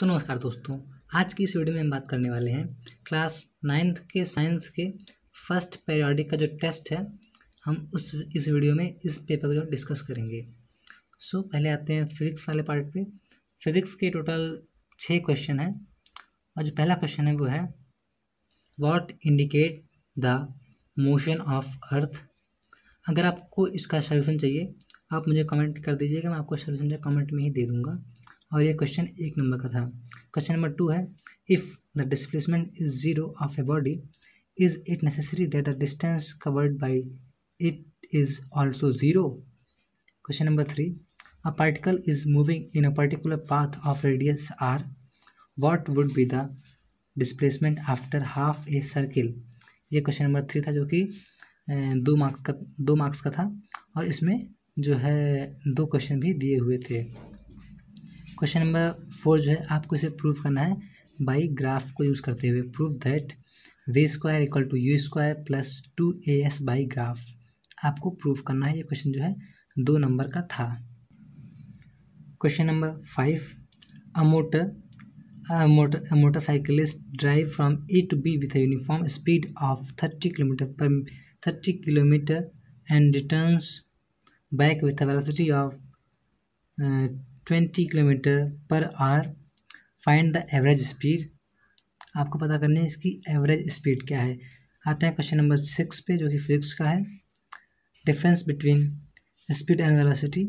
तो नमस्कार दोस्तों, आज की इस वीडियो में हम बात करने वाले हैं क्लास नाइन्थ के साइंस के फ़र्स्ट पेरियोडिक का जो टेस्ट है, हम उस, इस वीडियो में इस पेपर को जो डिस्कस करेंगे। सो, पहले आते हैं फिजिक्स वाले पार्ट पे। फिजिक्स के टोटल छः क्वेश्चन हैं और जो पहला क्वेश्चन है वो है what indicate the motion of earth अगर आपको इसका सोल्यूशन चाहिए, आप मुझे कमेंट कर दीजिएगा, मैं आपको सोल्यूशन जो कमेंट में ही दे दूँगा। और ये क्वेश्चन एक नंबर का था। क्वेश्चन नंबर टू है if the displacement is zero of a body is it necessary that the distance covered by it is also zero question number three a particle is moving in a particular path of radius R what would be the displacement after half a circle ये question number three था जो कि दो marks का, दो marks का था और इसमें जो है दो क्वेश्चन भी दिए हुए थे। क्वेश्चन नंबर फोर जो है, आपको इसे प्रूव करना है बाई ग्राफ को यूज़ करते हुए। Prove that v square equal to u square plus two a s by graph आपको प्रूव करना है, ये क्वेश्चन जो है, दो नंबर का था। Question number five a motor motor, a motorcyclist drive from A to B with a uniform speed of 30 km per 30 km and returns back with twenty kilometre per hour find the average speed आपको पता करनी है इसकी average speed क्या है। आते हैं question number six पे, जो कि फिजिक्स का है। Difference between speed and velocity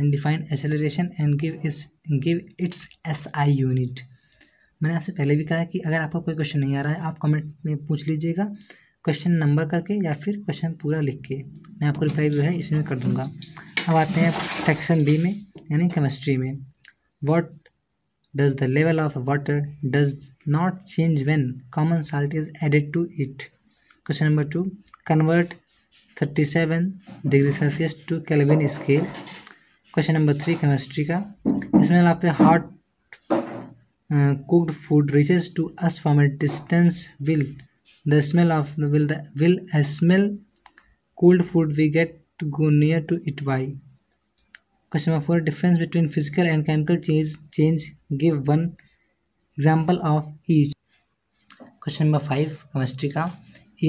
and define acceleration and give is give its S I unit मैंने आपसे पहले भी कहा है कि अगर आपको कोई क्वेश्चन नहीं आ रहा है, आप कमेंट में पूछ लीजिएगा। क्वेश्चन नंबर करके या फिर क्वेश्चन पूरा लिख के, मैं आपको रिप्लाई जो है इसमें कर दूँगा। अब आते हैं सेक्शन बी में, यानी केमिस्ट्री में। What does the level of water does not change when common salt is added to it question number two convert thirty seven degree celsius to kelvin scale question number three chemistry का। इसमें आप hot cooked food reaches to us from a distance will the smell of will the will a smell cooled food we get to go near to it why Question number four difference between physical and chemical change change give one example of each. Question number five chemistry ka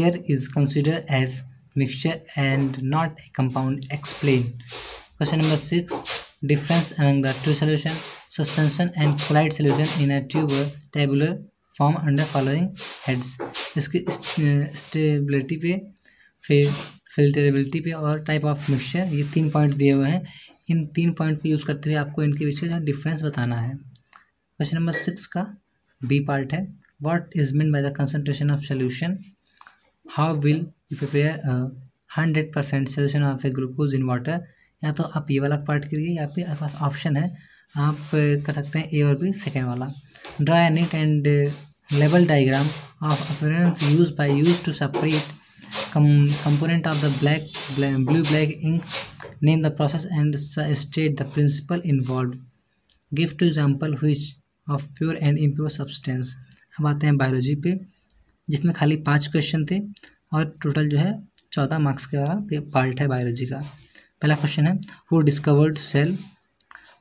air is considered as mixture and not a compound explain. Question number six difference among the two solution suspension and colloid solution in a tubular tabular form under following heads. इसकी stability पे फिर फिल्टरेबिलिटी पे और type of mixture ये तीन point दिए हुए हैं। इन तीन पॉइंट को यूज़ करते हुए आपको इनके बीच का डिफरेंस बताना है। क्वेश्चन नंबर सिक्स का बी पार्ट है। What is mean by the concentration of solution how will you prepare hundred percent solution of a glucose in water या तो आप ये वाला पार्ट करिए या फिर आपके पास ऑप्शन है। आप कर सकते हैं ए और बी सेकेंड वाला। Draw neat and level diagram of apparatus use by use to separate component of the black blue black ink name the process and state the principle involved. Give two example which of pure and impure substance अब आते हैं biology पे, जिसमें खाली पाँच question थे और total जो है चौदह मार्क्स के वाला पार्ट है बायोलॉजी का। पहला क्वेश्चन है who discovered cell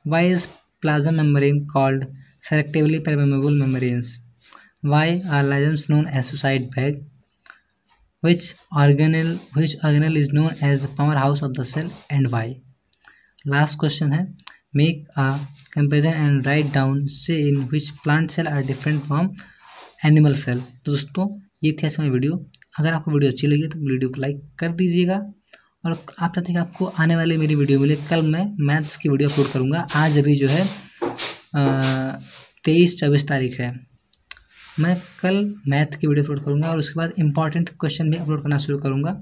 why is plasma membrane called selectively permeable membranes why are lysosomes known as suicide bag which organelle which organelle is known as the powerhouse of the cell and why last question है make a comparison and write down say in which plant cell are different from animal cell तो दोस्तों ये थी ऐसा video अगर आपको video अच्छी लगी तो वीडियो को लाइक कर दीजिएगा और आप चाहते हैं कि आपको आने वाले मेरी वीडियो मिले कल मैं मैथ्स की वीडियो अपलोड करूँगा आज अभी जो है तेईस चौबीस तारीख है मैं कल मैथ की वीडियो अपलोड करूँगा और उसके बाद इंपॉर्टेंट क्वेश्चन भी अपलोड करना शुरू करूँगा।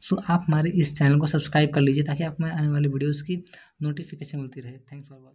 सो आप हमारे इस चैनल को सब्सक्राइब कर लीजिए ताकि आप आपको आने वाली वीडियोज़ की नोटिफिकेशन मिलती रहे। Thanks for watch